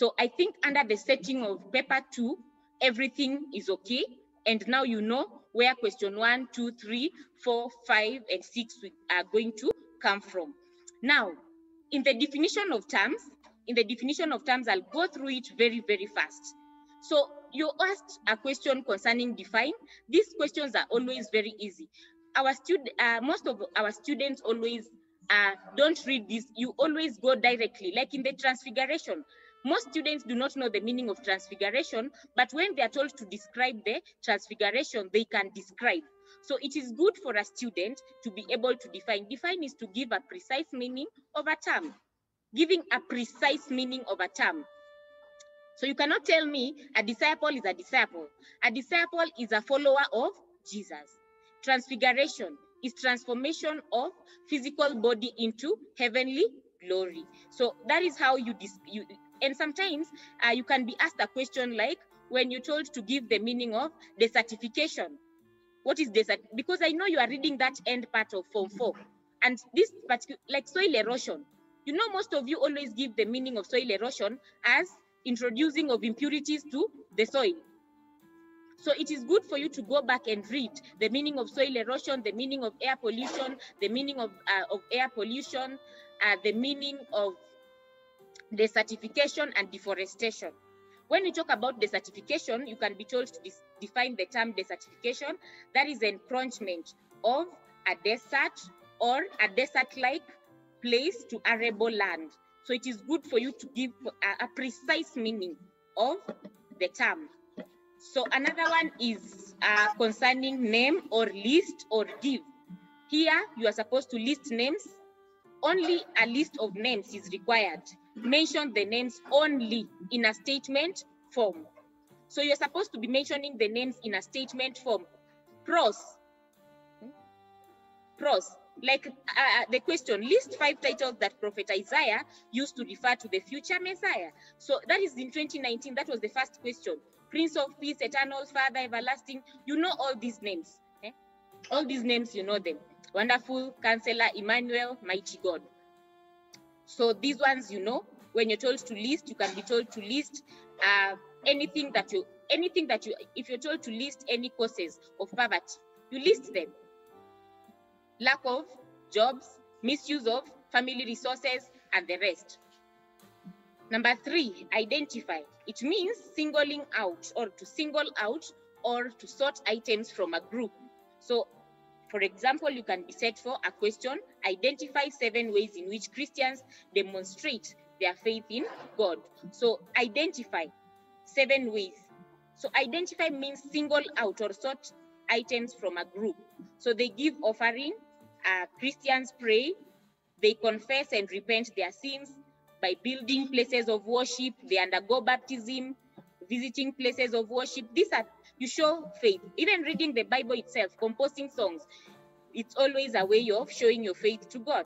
So I think under the setting of paper two, everything is okay. And now you know where question one, two, three, four, five, and six are going to come from. Now, in the definition of terms, in the definition of terms, I'll go through it very, very fast. So you asked a question concerning define. These questions are always very easy. Our student, uh, most of our students always uh, don't read this. You always go directly, like in the transfiguration. Most students do not know the meaning of transfiguration, but when they are told to describe the transfiguration, they can describe. So it is good for a student to be able to define. Define is to give a precise meaning of a term, giving a precise meaning of a term. So you cannot tell me a disciple is a disciple. A disciple is a follower of Jesus. Transfiguration is transformation of physical body into heavenly glory. So that is how you, you and sometimes uh, you can be asked a question like when you're told to give the meaning of desertification. What is this? Because I know you are reading that end part of Form 4. And this particular, like soil erosion, you know, most of you always give the meaning of soil erosion as introducing of impurities to the soil. So it is good for you to go back and read the meaning of soil erosion, the meaning of air pollution, the meaning of, uh, of air pollution, uh, the meaning of desertification and deforestation. When we talk about desertification, you can be told to define the term desertification. That is encroachment of a desert or a desert-like place to arable land. So it is good for you to give a, a precise meaning of the term. So another one is uh, concerning name or list or give. Here, you are supposed to list names. Only a list of names is required mention the names only in a statement form. So you're supposed to be mentioning the names in a statement form. Prose. Prose. Like uh, uh, the question, list five titles that Prophet Isaiah used to refer to the future Messiah. So that is in 2019. That was the first question. Prince of Peace, Eternal Father, Everlasting. You know all these names. Eh? All these names, you know them. Wonderful Counselor, Emmanuel, Mighty God. So these ones, you know, when you're told to list, you can be told to list uh, anything that you, anything that you, if you're told to list any causes of poverty, you list them. Lack of jobs, misuse of family resources, and the rest. Number three, identify. It means singling out or to single out or to sort items from a group. So for example, you can be set for a question, identify seven ways in which Christians demonstrate their faith in God. So identify seven ways. So identify means single out or sort items from a group. So they give offering, uh, Christians pray, they confess and repent their sins by building places of worship, they undergo baptism, visiting places of worship. These are you show faith. Even reading the Bible itself, composing songs, it's always a way of showing your faith to God.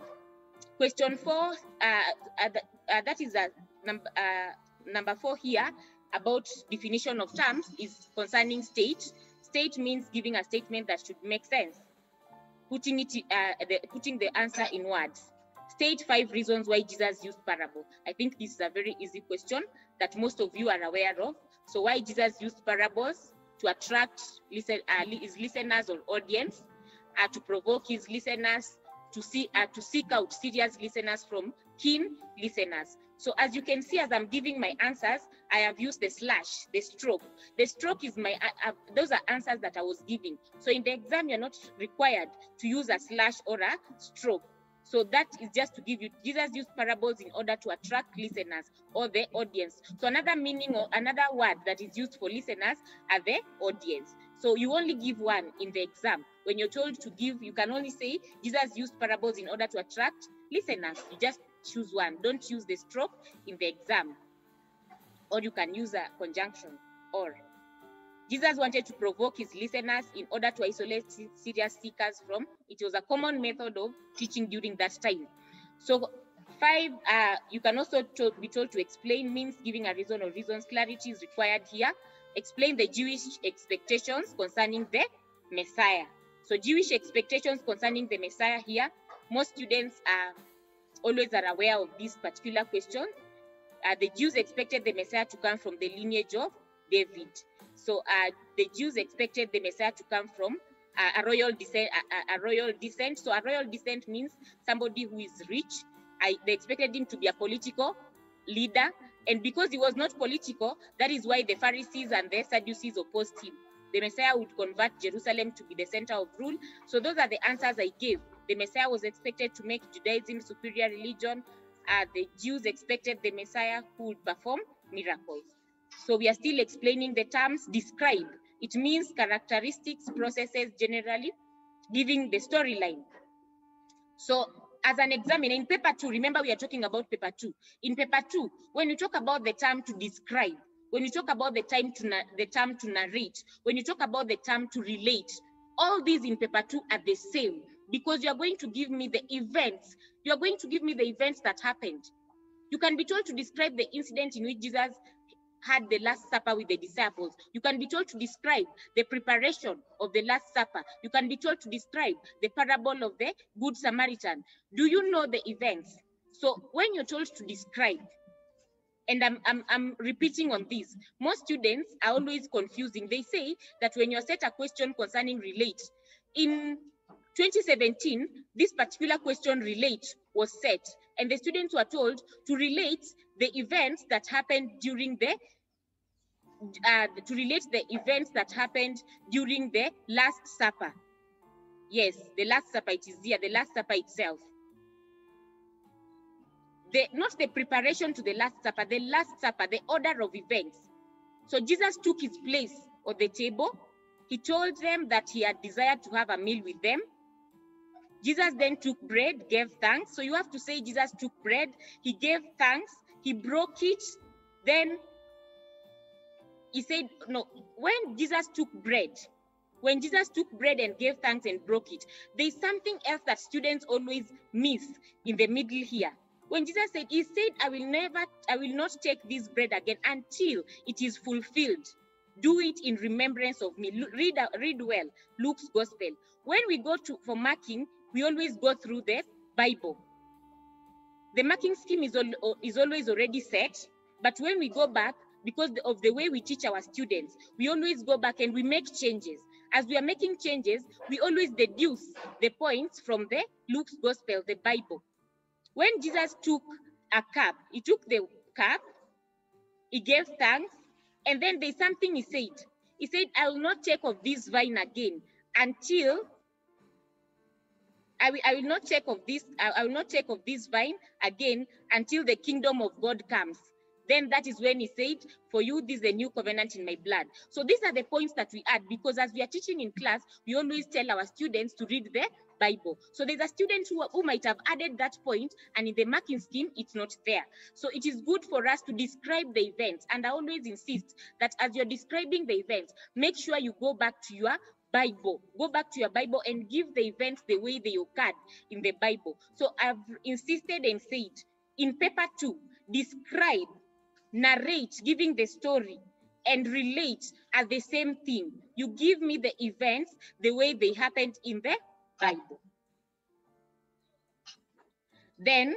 Question four, uh, uh, uh, that is a number, uh, number four here about definition of terms is concerning state. State means giving a statement that should make sense. Putting it, uh, the, putting the answer in words. State five reasons why Jesus used parable. I think this is a very easy question that most of you are aware of. So why Jesus used parables? To attract listen, uh, his listeners or audience, uh, to provoke his listeners, to see uh, to seek out serious listeners from keen listeners. So as you can see, as I'm giving my answers, I have used the slash, the stroke. The stroke is my, uh, uh, those are answers that I was giving. So in the exam, you're not required to use a slash or a stroke. So that is just to give you, Jesus used parables in order to attract listeners or the audience. So another meaning or another word that is used for listeners are the audience. So you only give one in the exam. When you're told to give, you can only say Jesus used parables in order to attract listeners. You just choose one. Don't use the stroke in the exam. Or you can use a conjunction or. Jesus wanted to provoke his listeners in order to isolate serious seekers from. It was a common method of teaching during that time. So five, uh, you can also to, be told to explain means giving a reason or reasons. Clarity is required here. Explain the Jewish expectations concerning the Messiah. So Jewish expectations concerning the Messiah here, most students are always are aware of this particular question. uh, the Jews expected the Messiah to come from the lineage of David. So uh, the Jews expected the Messiah to come from uh, a royal descent. A, royal descent. So a royal descent means somebody who is rich. I, they expected him to be a political leader, and because he was not political, that is why the Pharisees and the Sadducees opposed him. The Messiah would convert Jerusalem to be the center of rule. So those are the answers I gave. The Messiah was expected to make Judaism superior religion. Uh, the Jews expected the Messiah who would perform miracles. So we are still explaining the terms describe. It means characteristics, processes generally, giving the storyline. So as an examiner in paper two, remember we are talking about paper two. In paper two, when you talk about the term to describe, when you talk about the time to the term to narrate, when you talk about the term to relate, all these in paper two are the same because you are going to give me the events. You are going to give me the events that happened. You can be told to describe the incident in which Jesus had the Last Supper with the disciples. You can be told to describe the preparation of the Last Supper. You can be told to describe the parable of the Good Samaritan. Do you know the events? So when you're told to describe, and I'm, I'm, I'm repeating on this, most students are always confusing. They say that when you're set a question concerning relate, in 2017, this particular question relate was set, and the students were told to relate the events that happened during the uh, to relate the events that happened during the Last Supper. Yes, the Last Supper, it is here, the Last Supper itself. The, not the preparation to the Last Supper, the Last Supper, the order of events. So Jesus took his place on the table. He told them that he had desired to have a meal with them. Jesus then took bread, gave thanks. So you have to say Jesus took bread, he gave thanks, he broke it, then he said, no, when Jesus took bread, when Jesus took bread and gave thanks and broke it, there's something else that students always miss in the middle here. When Jesus said, He said, I will never, I will not take this bread again until it is fulfilled. Do it in remembrance of me. Read, read well Luke's gospel. When we go to for marking, we always go through the Bible. The marking scheme is, al- is always already set, but when we go back, because of the way we teach our students, we always go back and we make changes. As we are making changes, we always deduce the points from the Luke's gospel, the Bible. When Jesus took a cup, he took the cup, he gave thanks, and then there's something he said. He said, I will not take of this vine again until I will, I will not take of this, I will not take of this vine again until the kingdom of God comes then that is when he said, For you, this is a new covenant in my blood. So these are the points that we add because as we are teaching in class, we always tell our students to read the Bible. So there's a student who, who might have added that point, and in the marking scheme, it's not there. So it is good for us to describe the events. And I always insist that as you're describing the events, make sure you go back to your Bible. Go back to your Bible and give the events the way they occurred in the Bible. So I've insisted and said in paper two, describe narrate, giving the story, and relate as the same thing. You give me the events the way they happened in the Bible. Then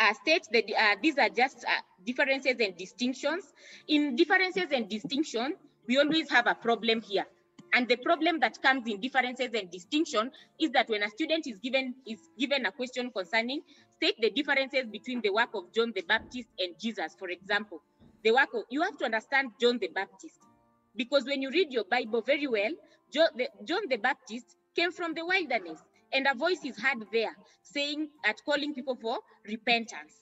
uh, state that uh, these are just uh, differences and distinctions. In differences and distinction, we always have a problem here. And the problem that comes in differences and distinction is that when a student is given is given a question concerning state the differences between the work of John the Baptist and Jesus, for example, the work of you have to understand John the Baptist because when you read your Bible very well, John the, John the Baptist came from the wilderness, and a voice is heard there saying at calling people for repentance.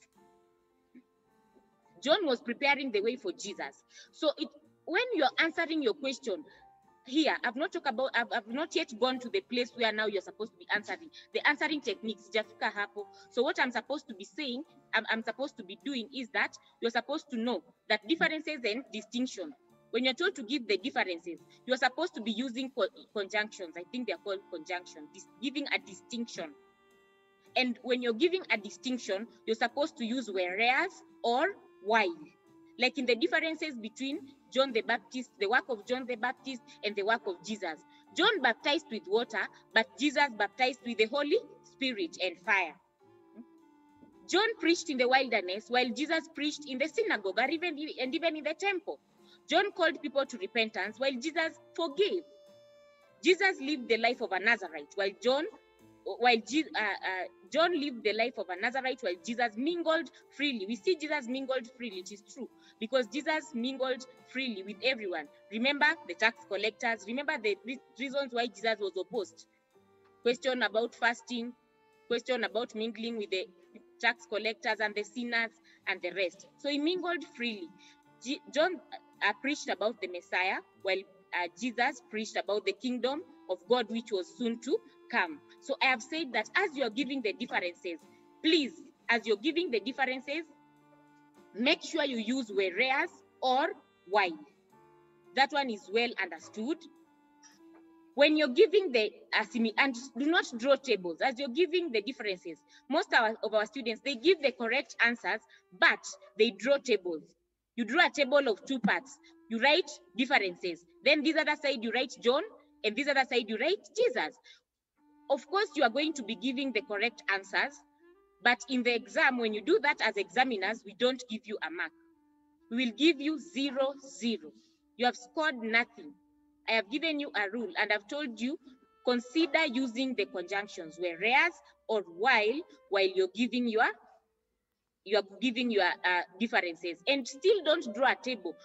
John was preparing the way for Jesus. So it when you're answering your question, here i've not talked about I've, I've, not yet gone to the place where now you're supposed to be answering. The answering techniques jafika hapo so what i'm supposed to be saying I'm, I'm supposed to be doing is that you're supposed to know that differences and distinction when you're told to give the differences you're supposed to be using co conjunctions. I think they're called conjunctions giving a distinction. And when you're giving a distinction you're supposed to use whereas or while like in the differences between John the Baptist, the work of John the Baptist, and the work of Jesus. John baptized with water, but Jesus baptized with the Holy Spirit and fire. John preached in the wilderness while Jesus preached in the synagogue or even, and even in the temple. John called people to repentance while Jesus forgave. Jesus lived the life of a Nazarite while John while uh, uh, John lived the life of a Nazarite while Jesus mingled freely. We see Jesus mingled freely, it is true, because Jesus mingled freely with everyone. Remember the tax collectors, remember the re- reasons why Jesus was opposed. Question about fasting, question about mingling with the tax collectors and the sinners and the rest. So he mingled freely. Je- John uh, preached about the Messiah, while uh, Jesus preached about the kingdom of God, which was soon to come. So I have said that as you are giving the differences, please, as you're giving the differences, make sure you use whereas or while. That one is well understood. When you're giving the and do not draw tables as you're giving the differences. Most of our, of our students they give the correct answers, but they draw tables. You draw a table of two parts. You write differences. Then this other side you write John, and this other side you write Jesus. Of course, you are going to be giving the correct answers, but in the exam, when you do that as examiners, we don't give you a mark. We will give you zero, zero. You have scored nothing. I have given you a rule and I've told you consider using the conjunctions whereas or while while you're giving your you're giving your uh, differences and still don't draw a table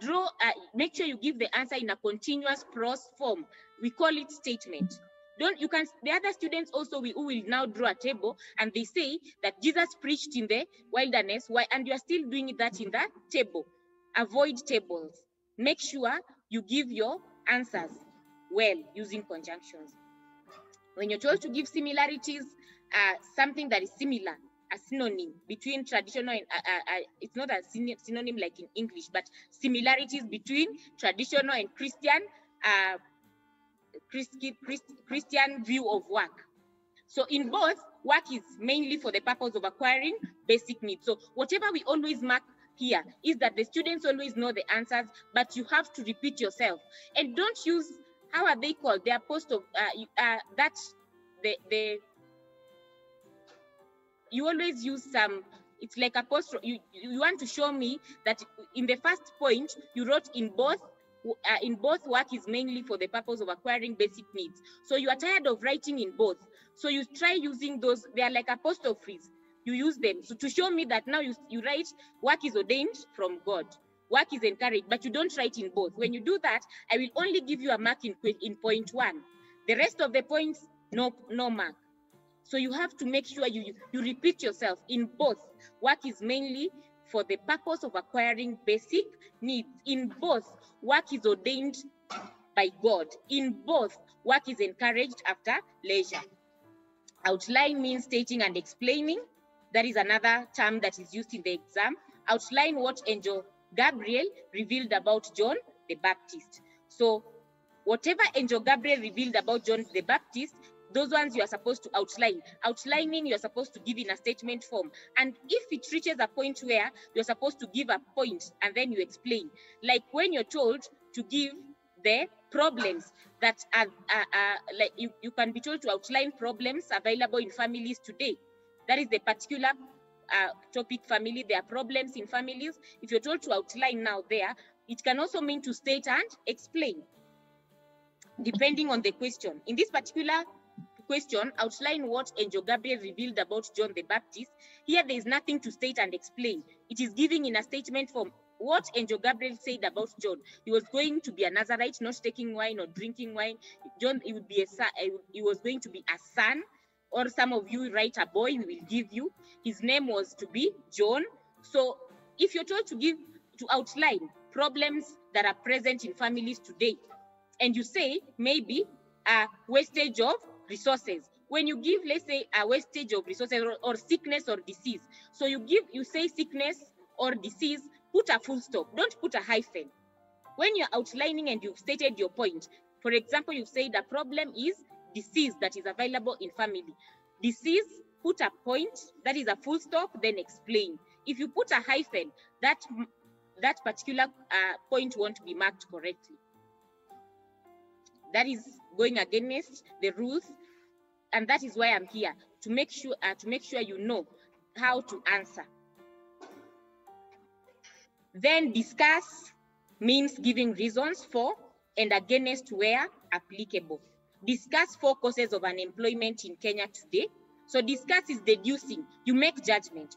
draw uh, make sure you give the answer in a continuous prose form we call it statement don't you can the other students also we, who will now draw a table and they say that jesus preached in the wilderness why and you are still doing that in the table. Avoid tables. Make sure you give your answers well using conjunctions. When you're told to give similarities uh, something that is similar a synonym between traditional and uh, uh, uh, it's not a synonym like in english but similarities between traditional and christian uh, christian view of work. So in both work is mainly for the purpose of acquiring basic needs. So whatever we always mark here is that the students always know the answers but you have to repeat yourself. And don't use how are they called? They are post of uh, uh, that the the you always use some it's like a post you you want to show me that in the first point you wrote in both Uh, in both work is mainly for the purpose of acquiring basic needs. So you are tired of writing in both. So you try using those they are like apostrophes. You use them. So to show me that now you, you write work is ordained from god. Work is encouraged but you don't write in both. When you do that i will only give you a mark in, in point one. The rest of the points no no mark. So you have to make sure you, you repeat yourself in both. Work is mainly for the purpose of acquiring basic needs. In both, work is ordained by God. In both, work is encouraged after leisure. Outline means stating and explaining. That is another term that is used in the exam. Outline what angel Gabriel revealed about John the Baptist. So, whatever angel Gabriel revealed about John the Baptist, those ones you are supposed to outline. Outlining, you're supposed to give in a statement form. And if it reaches a point where you're supposed to give a point and then you explain, like when you're told to give the problems that are, like you, you can be told to outline problems available in families today. That is the particular uh, topic family. There are problems in families. If you're told to outline now there, it can also mean to state and explain depending on the question. In this particular question, outline what Angel Gabriel revealed about John the Baptist. Here, there is nothing to state and explain. It is giving in a statement form what Angel Gabriel said about John. He was going to be a Nazarite, not taking wine or drinking wine. John, he would be a. He was going to be a son, or some of you write a boy. We will give you. His name was to be John. So, if you're told to give to outline problems that are present in families today, and you say maybe a wastage of resources. When you give let's say a wastage of resources or, or, sickness or disease so you give you say sickness or disease put a full stop. Don't put a hyphen. When you're outlining and you've stated your point for example you've said a problem is disease that is available in family. Disease put a point that is a full stop then explain. If you put a hyphen that that particular uh, point won't be marked correctly. That is going against the rules and that is why i'm here to make sure uh, to make sure you know how to answer. Then discuss means giving reasons for and against where applicable. Discuss four causes of unemployment in Kenya today. So discuss is deducing. You make judgment.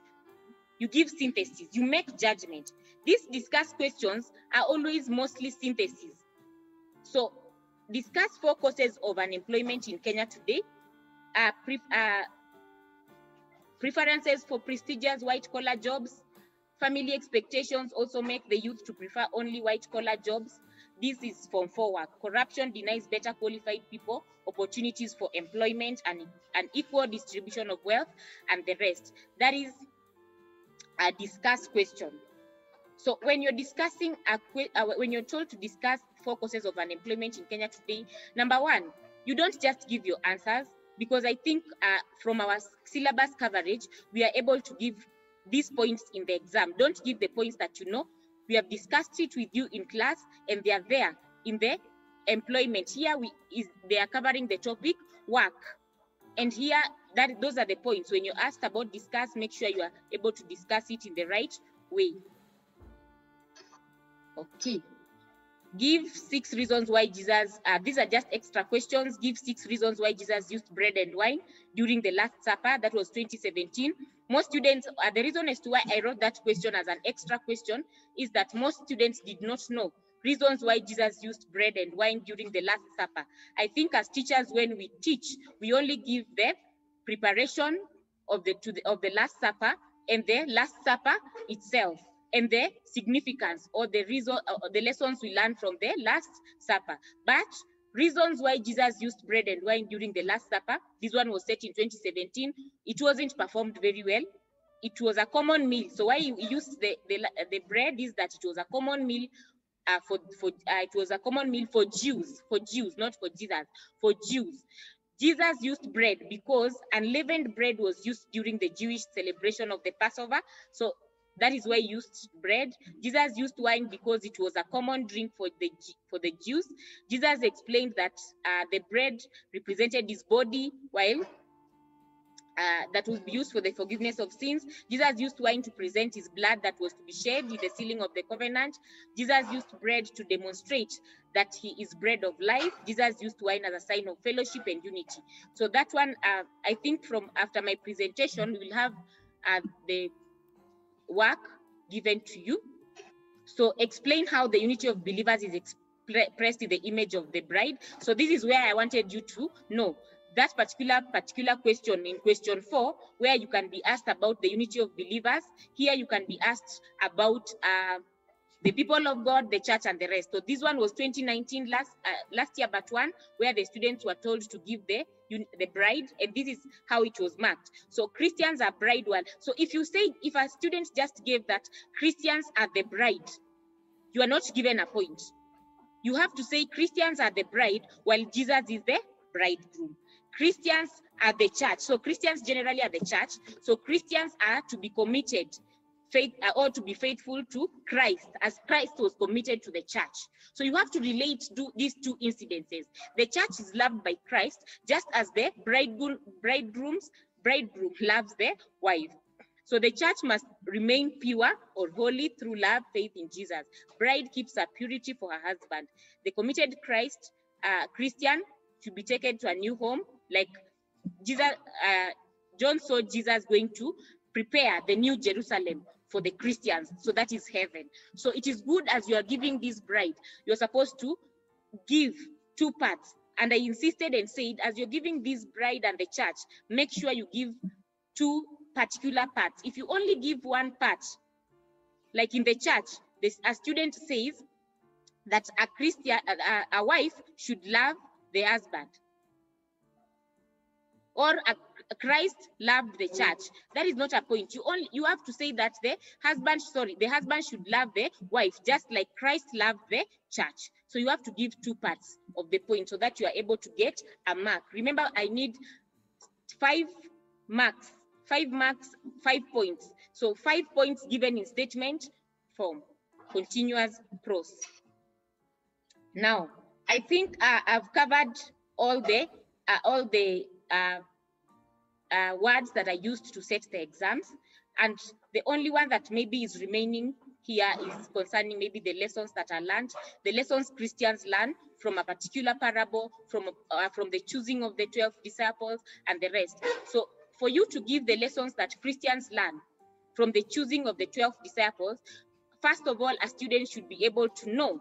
You give synthesis. You make judgment. These discuss questions are always mostly synthesis. So discuss four causes of unemployment in Kenya today. Uh, pre uh, preferences for prestigious white collar jobs. Family expectations also make the youth to prefer only white collar jobs. This is from forward. Corruption denies better qualified people opportunities for employment and an equal distribution of wealth and the rest. That is a discussed question. So when you're discussing, a, uh, when you're told to discuss four causes of unemployment in Kenya today, number one, you don't just give your answers because I think uh, from our syllabus coverage, we are able to give these points in the exam. Don't give the points that you know. We have discussed it with you in class and they are there in the employment. Here we is they are covering the topic work. And here that those are the points. When you're asked about discuss, make sure you are able to discuss it in the right way. Okay. Give six reasons why Jesus, uh, these are just extra questions. Give six reasons why Jesus used bread and wine during the Last Supper. That was 2017. Most students, uh, the reason as to why I wrote that question as an extra question is that most students did not know reasons why Jesus used bread and wine during the Last Supper. I think as teachers, when we teach, we only give the preparation of the, to the, of the Last Supper and the Last Supper itself and the significance or the reason or the lessons we learned from the Last Supper. But reasons why Jesus used bread and wine during the Last Supper, this one was set in 2017. It wasn't performed very well. It was a common meal. So why he used the, the, the bread is that it was a common meal uh, for, for uh, it was a common meal for Jews, for Jews, not for Jesus, for Jews. Jesus used bread because unleavened bread was used during the Jewish celebration of the Passover. So that is why he used bread. Jesus used wine because it was a common drink for the for the Jews. Jesus explained that uh, the bread represented his body, while uh, that was used for the forgiveness of sins. Jesus used wine to present his blood that was to be shed in the sealing of the covenant. Jesus used bread to demonstrate that he is bread of life. Jesus used wine as a sign of fellowship and unity. So that one, uh, I think from after my presentation, we will have uh, the work given to you. So explain how the unity of believers is expressed in the image of the bride. So this is where I wanted you to know that particular particular question in question four, where you can be asked about the unity of believers. Here you can be asked about uh, the people of God, the church, and the rest. So this one was 2019 last uh, last year, but one where the students were told to give the the bride, and this is how it was marked. So Christians are bride one. So if you say if a student just gave that Christians are the bride, you are not given a point. You have to say Christians are the bride while Jesus is the bridegroom. Christians are the church. So Christians generally are the church. So Christians are to be committed faith uh, or to be faithful to Christ as Christ was committed to the church. So you have to relate to these two incidences. The church is loved by Christ just as the bridegroom, bridegroom's bridegroom loves the wife. So the church must remain pure or holy through love, faith in Jesus. Bride keeps her purity for her husband. The committed Christ uh, Christian should be taken to a new home like Jesus, uh, John saw Jesus going to prepare the new Jerusalem for the Christians. So that is heaven. So it is good as you are giving this bride, you're supposed to give two parts. And I insisted and said, as you're giving this bride and the church, make sure you give two particular parts. If you only give one part, like in the church, this, a student says that a Christian, a, a wife should love the husband or a, Christ loved the church. That is not a point. You only you have to say that the husband, sorry, the husband should love the wife, just like Christ loved the church. So you have to give two parts of the point so that you are able to get a mark. Remember, I need five marks, five marks, five points. So five points given in statement form, continuous prose. Now, I think uh, I've covered all the uh, all the uh, uh, words that are used to set the exams. And the only one that maybe is remaining here is concerning maybe the lessons that are learned, the lessons Christians learn from a particular parable, from, uh, from the choosing of the 12 disciples and the rest. So for you to give the lessons that Christians learn from the choosing of the 12 disciples, first of all, a student should be able to know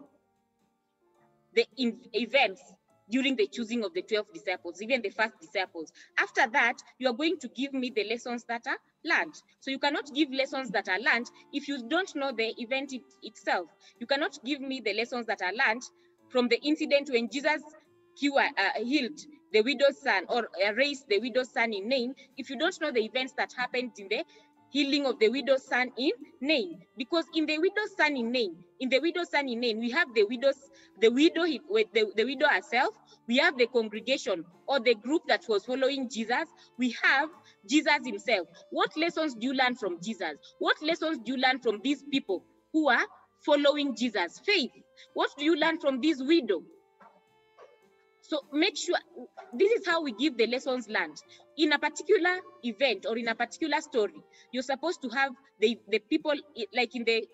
the events during the choosing of the 12 disciples, even the first disciples. After that, you are going to give me the lessons that are learned. So you cannot give lessons that are learned if you don't know the event it, itself. You cannot give me the lessons that are learned from the incident when Jesus cure, uh, healed the widow's son or raised the widow's son in Nain if you don't know the events that happened in the healing of the widow's son in Nain. Because in the widow's son in Nain, in the widow's son in Nain, we have the widow's, the widow, the, the widow herself, we have the congregation or the group that was following Jesus, we have Jesus himself. What lessons do you learn from Jesus? What lessons do you learn from these people who are following Jesus? Faith. What do you learn from this widow? So make sure this is how we give the lessons learned. In a particular event or in a particular story, you're supposed to have the, the people, like in the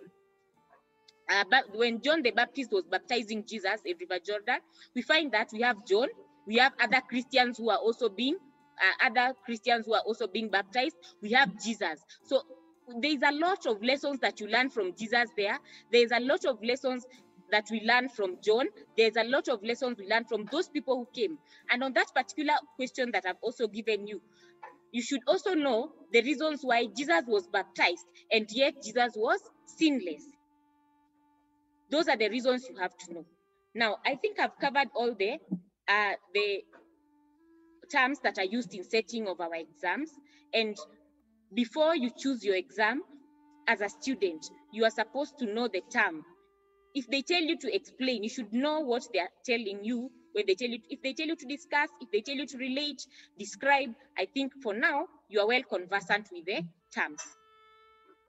uh, when John the Baptist was baptizing Jesus in River Jordan, we find that we have John, we have other Christians who are also being, uh, other Christians who are also being baptized. We have Jesus. So there's a lot of lessons that you learn from Jesus there. There's a lot of lessons that we learn from John. There's a lot of lessons we learn from those people who came. And on that particular question that I've also given you, you should also know the reasons why Jesus was baptized and yet Jesus was sinless. Those are the reasons you have to know. Now, I think I've covered all the uh, the terms that are used in setting of our exams. And before you choose your exam, as a student, you are supposed to know the term if they tell you to explain, you should know what they are telling you when they tell you, if they tell you to discuss, if they tell you to relate, describe, I think for now, you are well conversant with the terms.